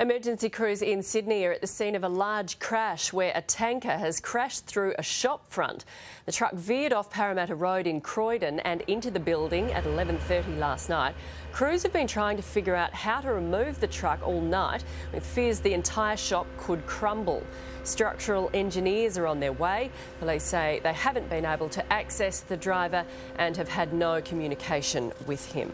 Emergency crews in Sydney are at the scene of a large crash where a tanker has crashed through a shop front. The truck veered off Parramatta Road in Croydon and into the building at 11.30 last night. Crews have been trying to figure out how to remove the truck all night with fears the entire shop could crumble. Structural engineers are on their way. Police say they haven't been able to access the driver and have had no communication with him.